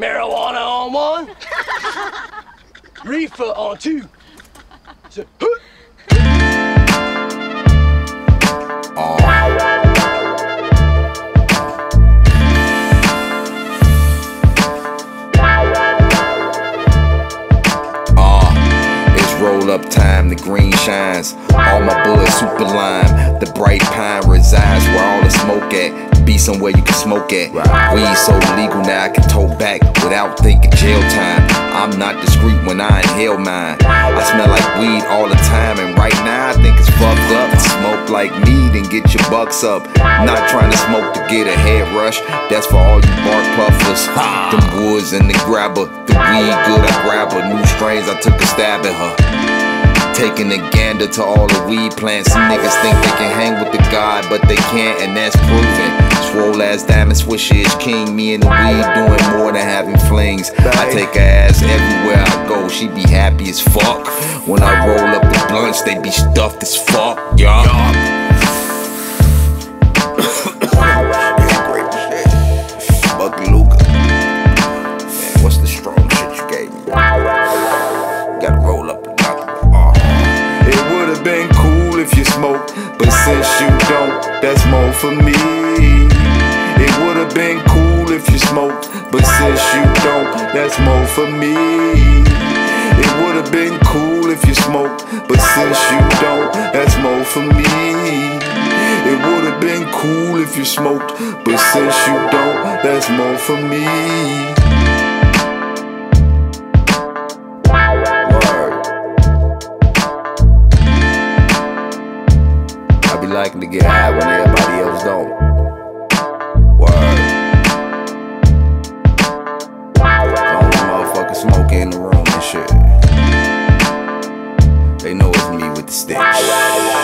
Marijuana on one. Reefer on two. So. Uh, it's roll up time, the green shines. All my bullets super lime. The bright pine resides where all the smoke at. Somewhere you can smoke at. Weed so legal now I can tote back without thinking jail time. I'm not discreet when I inhale mine. I smell like weed all the time, and right now I think it's fucked up. Smoke like me, then get your bucks up. Not trying to smoke to get a head rush. That's for all you bark puffers. Them woods and the grabber. The weed good, I grab her. New strains, I took a stab at her. Taking a gander to all the weed plants. Some niggas think they can hang with the God, but they can't, and that's proven. Swole ass diamond swisher is king. Me and the weed doing more than having flings. I take her ass everywhere I go. She be happy as fuck. When I roll up the blunts, they be stuffed as fuck. Y'all. Since you don't, that's more for me. It would've been cool if you smoked, but since you don't, that's more for me. It would've been cool if you smoked, but since you don't, that's more for me. It would've been cool if you smoked, but since you don't, that's more for me. Liking to get high when everybody else don't. Word. Only motherfucker smoking in the room and shit. They know it's me with the sticks.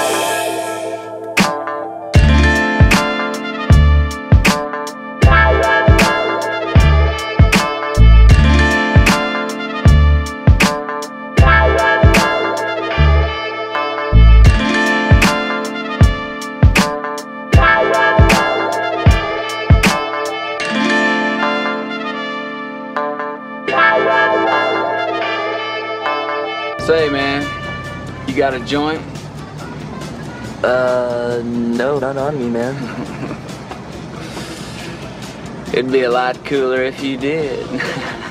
Say, man, you got a joint? Uh, no, not on me, man. It'd be a lot cooler if you did.